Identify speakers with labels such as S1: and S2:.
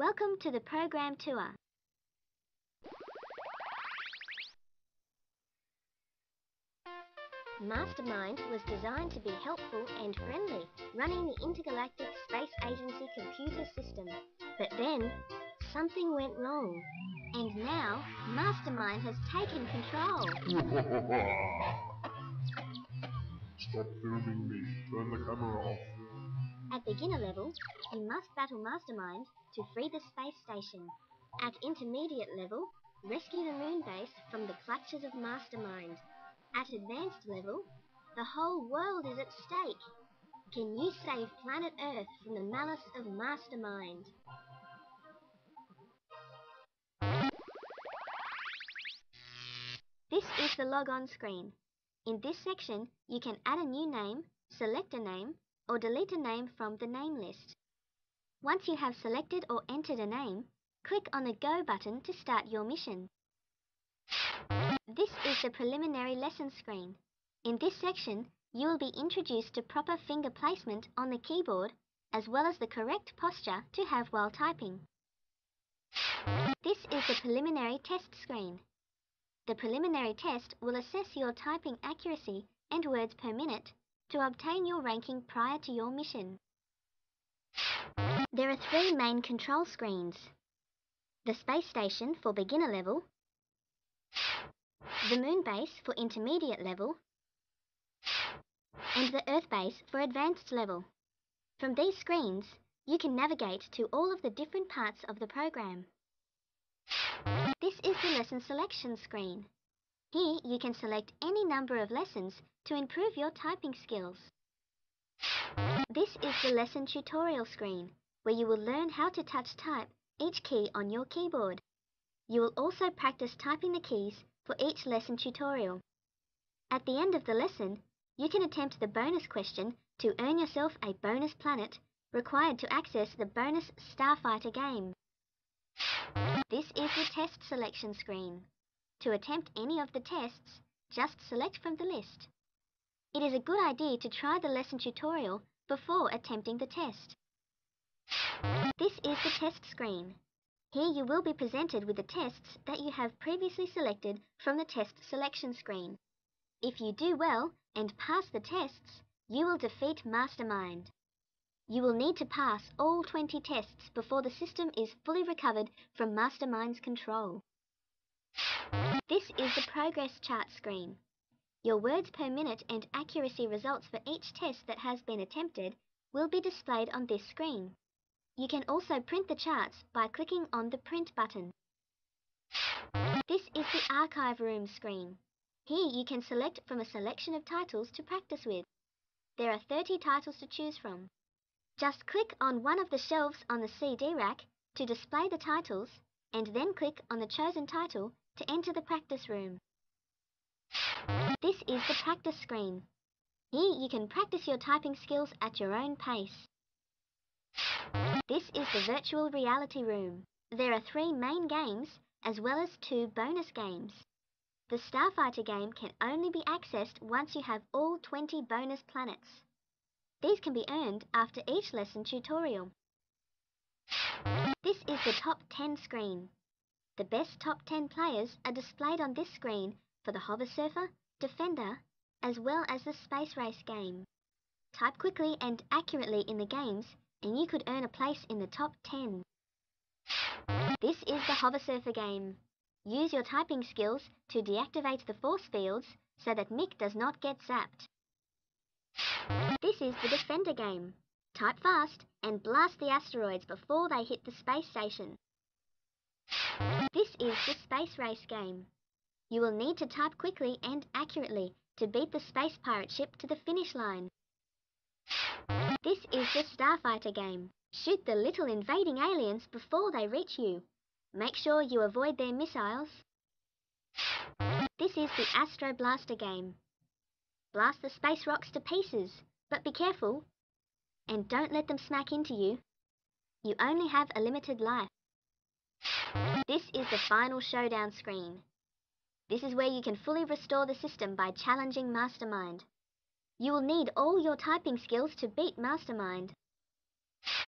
S1: Welcome to the program tour. Mastermind was designed to be helpful and friendly, running the Intergalactic Space Agency computer system. But then, something went wrong. And now, Mastermind has taken control.
S2: Stop filming me. Turn the camera off.
S1: At beginner level, you must battle Mastermind to free the space station. At intermediate level, rescue the moon base from the clutches of Mastermind. At advanced level, the whole world is at stake. Can you save planet Earth from the malice of Mastermind? This is the logon screen. In this section, you can add a new name, select a name, or delete a name from the name list. Once you have selected or entered a name, click on the Go button to start your mission. This is the preliminary lesson screen. In this section, you will be introduced to proper finger placement on the keyboard, as well as the correct posture to have while typing. This is the preliminary test screen. The preliminary test will assess your typing accuracy and words per minute to obtain your ranking prior to your mission. There are three main control screens. The space station for beginner level, the moon base for intermediate level, and the earth base for advanced level. From these screens, you can navigate to all of the different parts of the program. This is the lesson selection screen. Here you can select any number of lessons to improve your typing skills. This is the lesson tutorial screen, where you will learn how to touch type each key on your keyboard. You will also practice typing the keys for each lesson tutorial. At the end of the lesson, you can attempt the bonus question to earn yourself a bonus planet required to access the bonus Starfighter game. This is the test selection screen. To attempt any of the tests, just select from the list. It is a good idea to try the lesson tutorial before attempting the test. This is the test screen. Here you will be presented with the tests that you have previously selected from the test selection screen. If you do well and pass the tests, you will defeat Mastermind. You will need to pass all 20 tests before the system is fully recovered from Mastermind's control. This is the progress chart screen. Your words per minute and accuracy results for each test that has been attempted will be displayed on this screen. You can also print the charts by clicking on the Print button. This is the Archive Room screen. Here you can select from a selection of titles to practice with. There are 30 titles to choose from. Just click on one of the shelves on the CD rack to display the titles, and then click on the chosen title to enter the practice room. This is the practice screen. Here you can practice your typing skills at your own pace. This is the virtual reality room. There are three main games as well as two bonus games. The Starfighter game can only be accessed once you have all 20 bonus planets. These can be earned after each lesson tutorial. This is the top 10 screen. The best top 10 players are displayed on this screen for the Hover Surfer, Defender, as well as the Space Race game. Type quickly and accurately in the games and you could earn a place in the top 10. This is the Hover Surfer game. Use your typing skills to deactivate the force fields so that Mick does not get zapped. This is the Defender game. Type fast and blast the asteroids before they hit the space station. This is the Space Race game. You will need to type quickly and accurately to beat the space pirate ship to the finish line. This is the Starfighter game. Shoot the little invading aliens before they reach you. Make sure you avoid their missiles. This is the Astro Blaster game. Blast the space rocks to pieces, but be careful. And don't let them smack into you. You only have a limited life. This is the final showdown screen. This is where you can fully restore the system by challenging Mastermind. You will need all your typing skills to beat Mastermind.